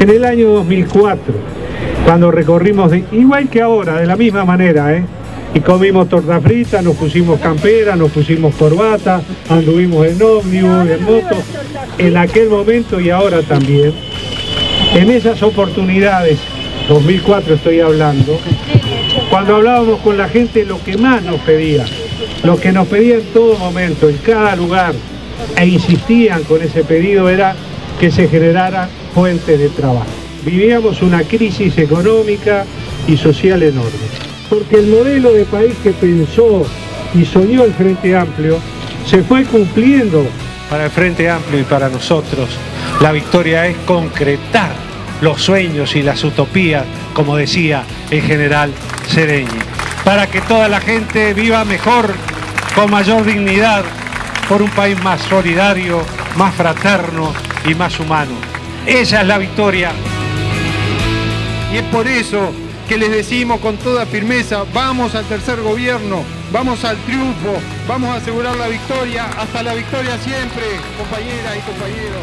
En el año 2004, cuando recorrimos, igual que ahora, de la misma manera, ¿eh? y comimos torta frita, nos pusimos campera, nos pusimos corbata, anduvimos en ómnibus, en moto, en aquel momento y ahora también. En esas oportunidades, 2004 estoy hablando, cuando hablábamos con la gente lo que más nos pedía, lo que nos pedía en todo momento, en cada lugar, e insistían con ese pedido era que se generara fuente de trabajo. Vivíamos una crisis económica y social enorme porque el modelo de país que pensó y soñó el Frente Amplio se fue cumpliendo. Para el Frente Amplio y para nosotros, la victoria es concretar los sueños y las utopías, como decía el general Sereñi, para que toda la gente viva mejor, con mayor dignidad, por un país más solidario, más fraterno y más humano. Esa es la victoria. Y es por eso que les decimos con toda firmeza, vamos al tercer gobierno, vamos al triunfo, vamos a asegurar la victoria, hasta la victoria siempre, compañeras y compañeros.